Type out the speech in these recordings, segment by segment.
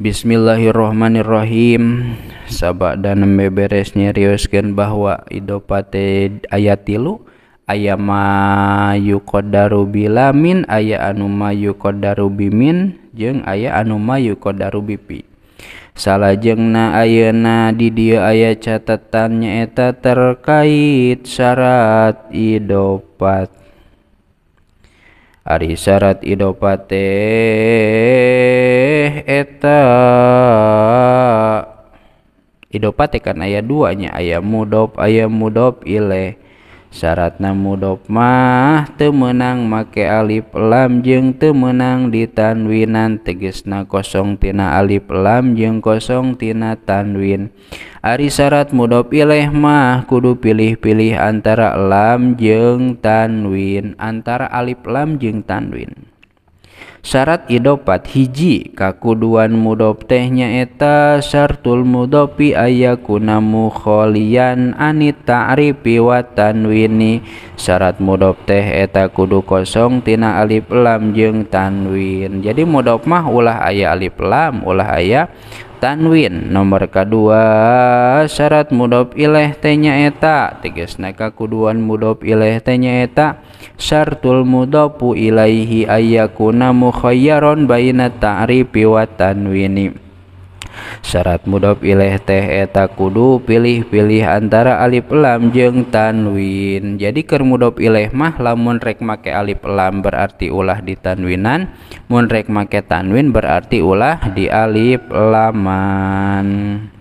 Bismillahirrahmanirrahim sabak dan beberesnya riuskan bahwa idopate ayat tilu ayama yukodarubilamin aya anu anuma yukodarubimin jeung aya anu anuma yukodarubipi salahjengna ayeuna di dia aya catatannya eta terkait syarat idopate Ari syarat idopat teh eta idopat kan aya duanya aya mudop aya mudop ileh syaratna mudhof mah temenang make alif lam jeung temenang di tanwinan tegesna kosong tina alif lam jeung kosong tina tanwin. Ari syarat mudhof ilaih mah kudu pilih-pilih antara lam jeung tanwin antara alif lam jeung tanwin. syarat idopat hiji kakuduan mudop tehnya eta syartul mudopi ayakuna mukholian anit ta'rifi wa tanwini. Syarat mudop teh eta kudu kosong tina alif lam jeung tanwin. Jadi mudop mah ulah aya alif lam ulah aya tanwin. Nomor kedua syarat mudhof ilaih teh nyaeta. Neka kakuduan mudhof ilaih teh nyaeta. Syartul mudhofu ilaihi ayyakuna mukhayyaron baina ta'rifi wa tanwini. Syarat mudhof ilaih teh eta kudu pilih-pilih antara alif lam jeung tanwin. Jadi keur mudhof ilaih mah lamun rek make alif lam berarti ulah di tanwinan mun rek make tanwin berarti ulah di alif laman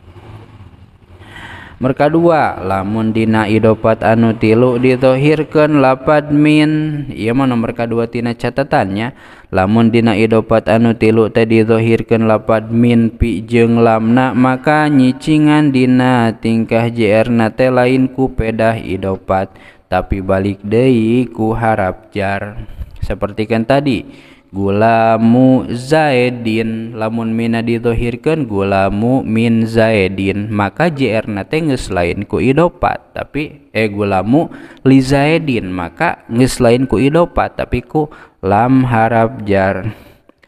Merka dua lamun dina idopat anu tilu ditohirkan lapad min. Iya mah nomor kedua tina catatannya. Lamun dina idopat anu tilu teh ditohirkan lapad min pi jeung lamna maka nyicingan dina tingkah jr teh lain ku pedah idopat. Tapi balik deui ku harap jar. Seperti kan tadi gulamu zaidin lamun mina didohirkan gulamu min zaidin. Maka jr nate nges lain ku idopat tapi eh gulamu li zaidin maka nges lain ku idopat tapi ku lam harap jar.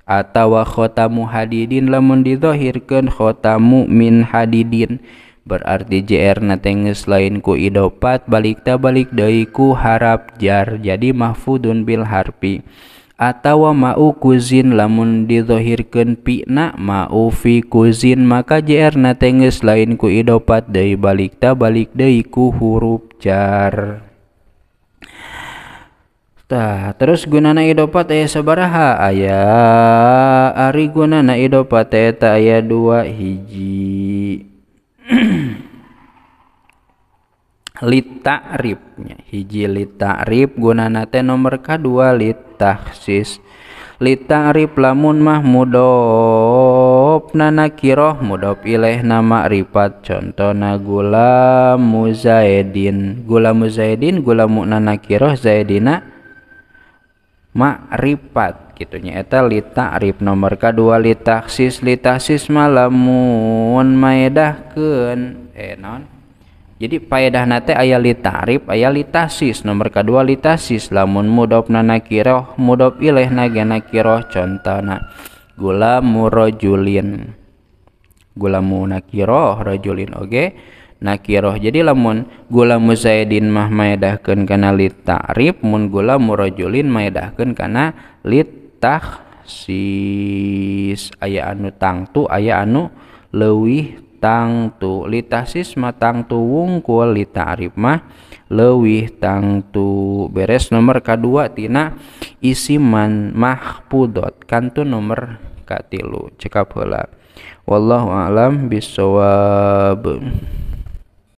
Atau khotamu hadidin lamun didohirkan khotamu min hadidin. Berarti jr nate nges lain ku idopat balik ta balik deui ku harap jar. Jadi mahfudun bil harfi atawa mau kuzin lamun dizohirkan pina mau fi kuzin maka jr na tenges lain ku idopat dari balik ta balik dari ku huruf jar Tah, terus gunana idopat aya sabaraha? Aya ari gunana idopat eta aya dua hiji. litaribnya hiji litarib gunana teh nomor kedua litahsis litarib lamun mah mudop nana kiroh mudop ileh nama ripat. Contohna gula muzaidin. Gula muzaidin gula nana kiroh zaidina ripat gitunya eta litarib nomor kedua litaksis litaksis malamun maedahkeun eh non jadi faedah nate aya litarif aya litasis. Nomor kedua litasis. Lamun mudop nakiroh mudop ileh nage nakiroh contohna gula murojulin gula nakiroh rojulin oke okay? nakiroh. Jadi lamun gula muzaidin mah maedahkeun kana litarif mun gula murojulin maedahkeun kana litah sis aya anu tangtu aya anu leuwih tangtu litasis ma tangtu wungkul litarif mah lewih tangtu beres nomor kedua tina isiman mahpudot kantu nomor katilu cekap heula. Wallahu alam bisawab